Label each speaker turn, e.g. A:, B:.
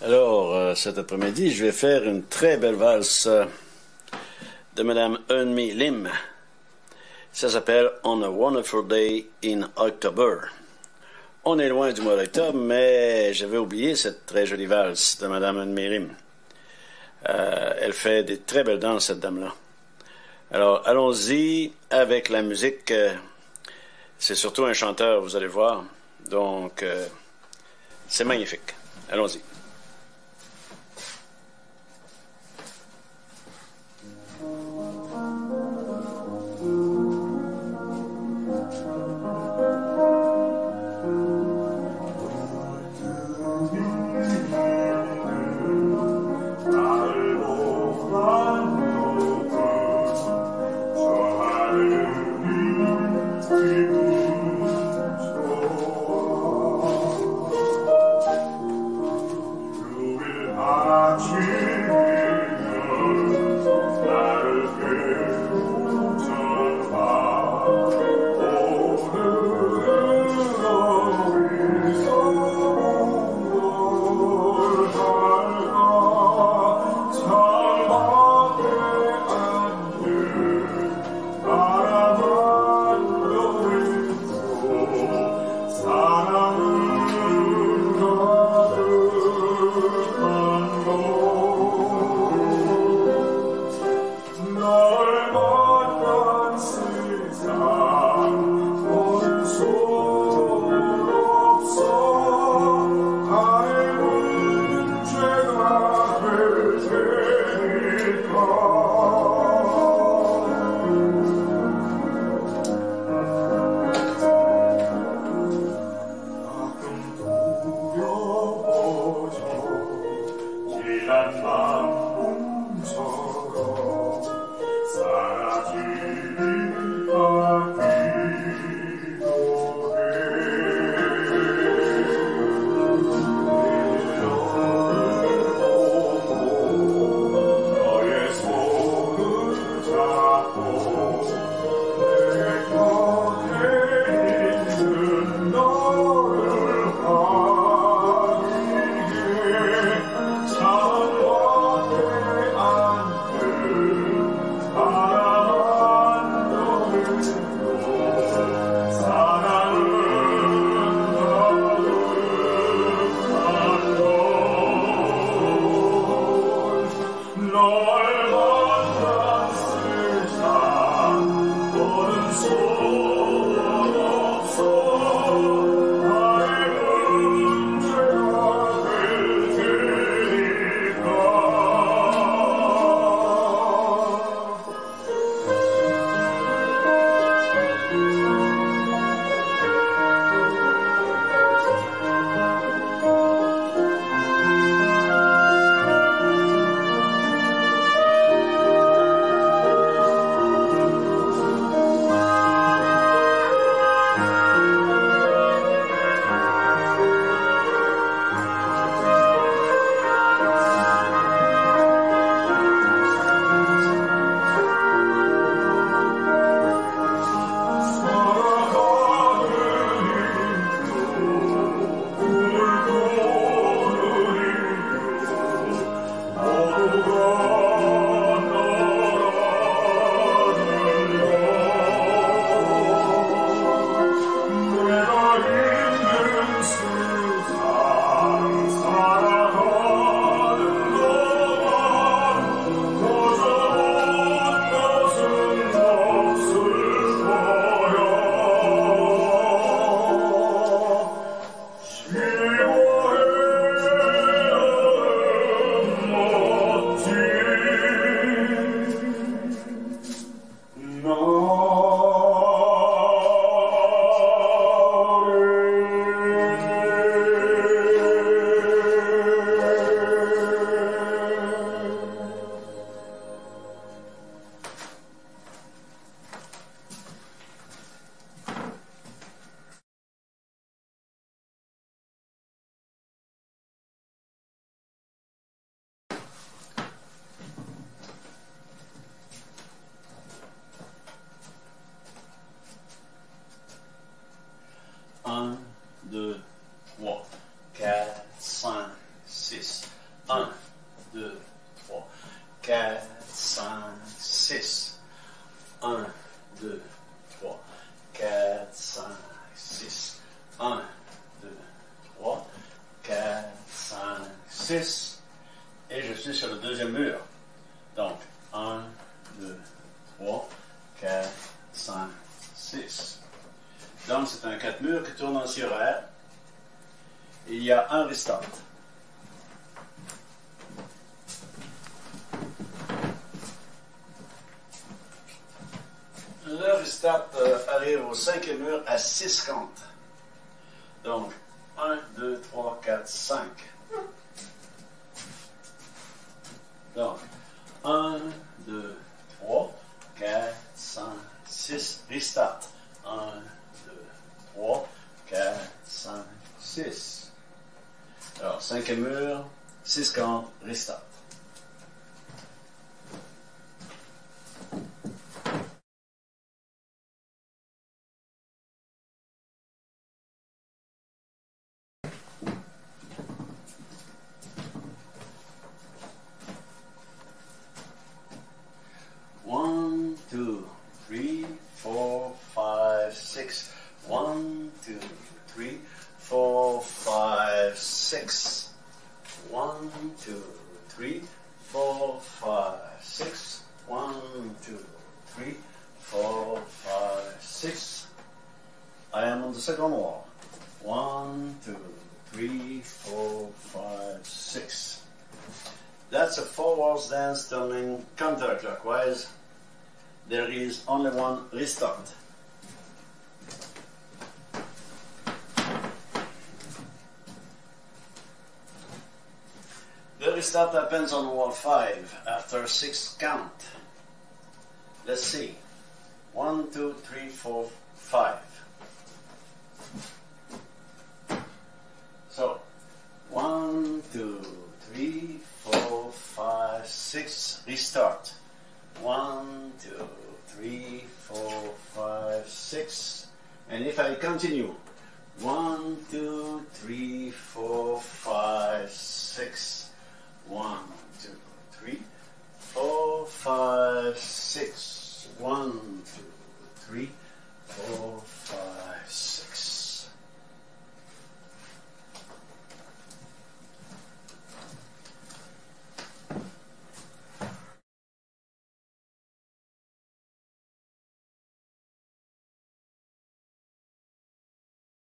A: Alors, euh, cet après-midi, je vais faire une très belle valse euh, de Madame Eunmi Lim. Ça s'appelle On a Wonderful Day in October. On est loin du mois d'octobre, mais j'avais oublié cette très jolie valse de Madame Eunmi Lim. Euh, elle fait des très belles danses, cette dame-là. Alors, allons-y avec la musique. c'est surtout un chanteur, vous allez voir. Donc, c'est magnifique. Allons-y.
B: 3, 4, 5, 6.
C: 1, 2, 3, 4, 5, 6. 1, 2, 3, 4, 5, 6. 1, 2, 3, 4, 5, 6. Et je suis sur le deuxième mur. Donc, 1, 2, 3, 4, 5, 6. Donc, c'est un 4 murs qui tourne en sirène horaire. Il y a un restart. Le restart euh, arrive au cinquième mur à 6 comptes. Donc, 1, 2, 3, 4, 5. Donc, 1, 2, 3, 4, 5, 6. Restart. 1, 2, 3, 4, 5, 6. Alors, cinquième mur, 6 comptes, restart. Six. One, two, three, four, five, six. One, two, three, four, five, six. I am on the second wall. One, two, three, four, five, six. That's a four walls dance turning counterclockwise. There is only one restart. notice that happens on wall 5 after 6 count. Let's see. 1, 2, 3, 4, 5. So, 1, 2, 3, 4, 5, 6. Restart. 1, 2, 3, 4, 5, 6. And if I continue, 1, 2, 3, 4,